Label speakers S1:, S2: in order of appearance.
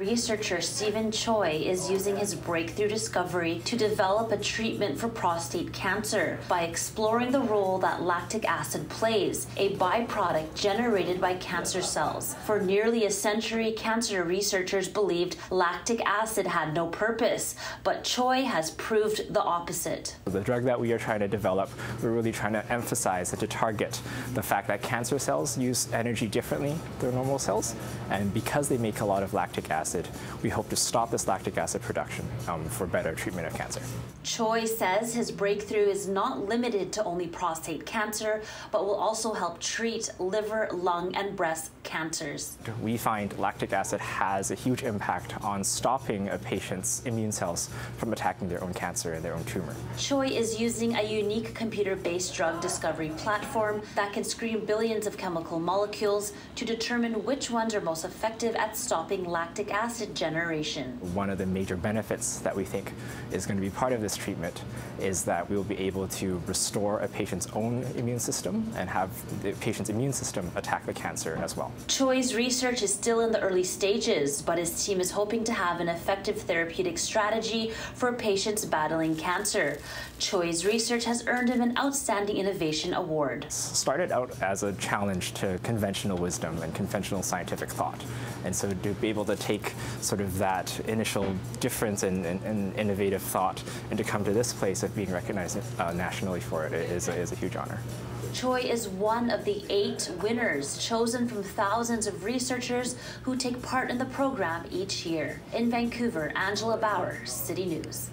S1: Researcher Stephen Choi is using his breakthrough discovery to develop a treatment for prostate cancer by exploring the role that lactic acid plays, a byproduct generated by cancer cells. For nearly a century, cancer researchers believed lactic acid had no purpose, but Choi has proved the opposite.
S2: The drug that we are trying to develop, we're really trying to emphasize and to target the fact that cancer cells use energy differently than normal cells, and because they make a lot of lactic acid, acid, we hope to stop this lactic acid production um, for better treatment of cancer.
S1: Choi says his breakthrough is not limited to only prostate cancer, but will also help treat liver, lung, and breast cancers.
S2: We find lactic acid has a huge impact on stopping a patient's immune cells from attacking their own cancer and their own tumor.
S1: Choi is using a unique computer-based drug discovery platform that can screen billions of chemical molecules to determine which ones are most effective at stopping lactic acid generation.
S2: One of the major benefits that we think is going to be part of this treatment is that we will be able to restore a patient's own immune system and have the patient's immune system attack the cancer as well.
S1: Choi's research is still in the early stages, but his team is hoping to have an effective therapeutic strategy for patients battling cancer. Choi's research has earned him an Outstanding Innovation Award.
S2: Started out as a challenge to conventional wisdom and conventional scientific thought. And so to be able to take sort of that initial difference in, in, in innovative thought and to come to this place of being recognized uh, nationally for it is, is a huge honor.
S1: Choi is one of the eight winners chosen from thousands of researchers who take part in the program each year. In Vancouver, Angela Bower, City News.